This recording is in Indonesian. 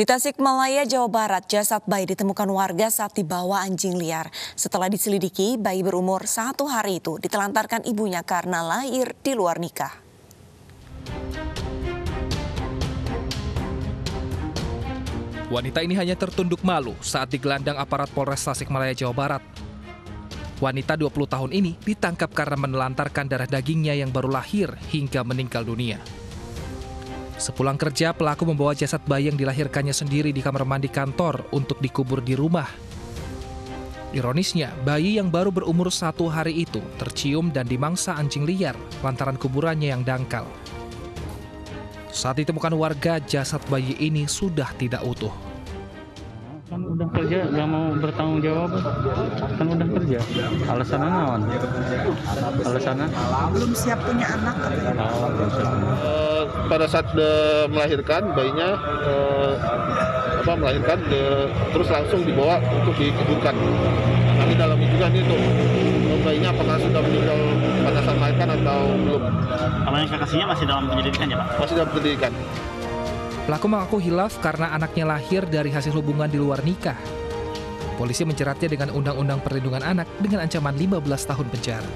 Di Tasikmalaya, Jawa Barat, jasad bayi ditemukan warga saat dibawa anjing liar. Setelah diselidiki, bayi berumur satu hari itu ditelantarkan ibunya karena lahir di luar nikah. Wanita ini hanya tertunduk malu saat digelandang aparat Polres Tasikmalaya, Jawa Barat. Wanita 20 tahun ini ditangkap karena menelantarkan darah dagingnya yang baru lahir hingga meninggal dunia. Sepulang kerja, pelaku membawa jasad bayi yang dilahirkannya sendiri di kamar mandi kantor untuk dikubur di rumah. Ironisnya, bayi yang baru berumur satu hari itu tercium dan dimangsa anjing liar lantaran kuburannya yang dangkal. Saat ditemukan warga, jasad bayi ini sudah tidak utuh. kan udah kerja gak mau bertanggung jawab kan udah kerja alasannya naon alasannya belum siap punya anak katanya. oh, belum siap. Pada saat de- melahirkan bayinya eh, apa melahirkan de- terus langsung dibawa untuk dikuburkan. Kami dalami juga nih tuh bayinya apakah sudah meninggal pada saat melahirkan atau belum Kalau yang kekasihnya masih dalam penyelidikan ya Pak? masih dalam pendidikan. Pelaku mengaku hilaf karena anaknya lahir dari hasil hubungan di luar nikah. Polisi menceratnya dengan Undang-Undang Perlindungan Anak dengan ancaman 15 tahun penjara.